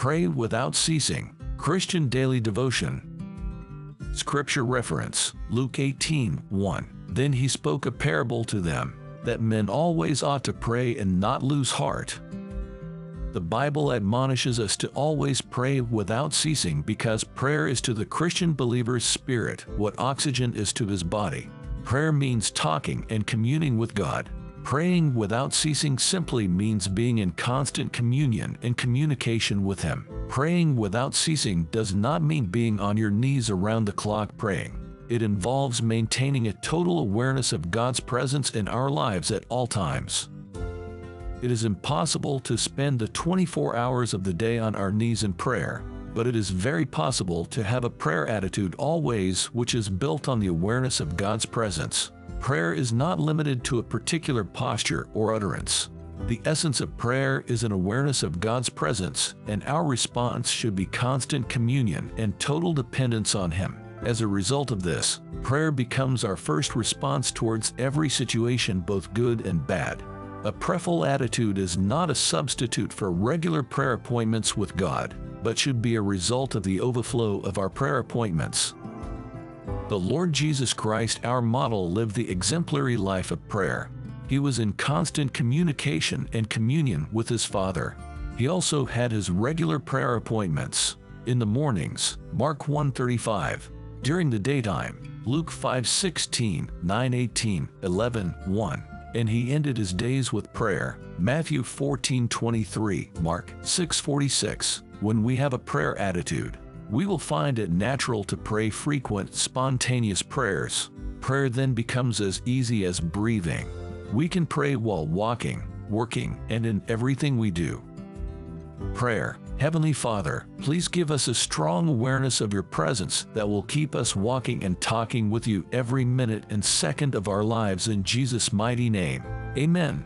Pray without ceasing. Christian Daily Devotion. Scripture reference Luke 18 1. Then he spoke a parable to them that men always ought to pray and not lose heart. The Bible admonishes us to always pray without ceasing because prayer is to the Christian believer's spirit what oxygen is to his body. Prayer means talking and communing with God. Praying without ceasing simply means being in constant communion and communication with Him. Praying without ceasing does not mean being on your knees around the clock praying. It involves maintaining a total awareness of God's presence in our lives at all times. It is impossible to spend the 24 hours of the day on our knees in prayer, but it is very possible to have a prayer attitude always which is built on the awareness of God's presence. Prayer is not limited to a particular posture or utterance. The essence of prayer is an awareness of God's presence, and our response should be constant communion and total dependence on Him. As a result of this, prayer becomes our first response towards every situation, both good and bad. A prayerful attitude is not a substitute for regular prayer appointments with God, but should be a result of the overflow of our prayer appointments. The Lord Jesus Christ, our model, lived the exemplary life of prayer. He was in constant communication and communion with his Father. He also had his regular prayer appointments. In the mornings, Mark 1:35. During the daytime, Luke 5:16, 9:18, 11, 1. And he ended his days with prayer. Matthew 14:23, Mark 6:46. When we have a prayer attitude, we will find it natural to pray frequent, spontaneous prayers. Prayer then becomes as easy as breathing. We can pray while walking, working, and in everything we do. Prayer. Heavenly Father, please give us a strong awareness of your presence that will keep us walking and talking with you every minute and second of our lives in Jesus' mighty name. Amen.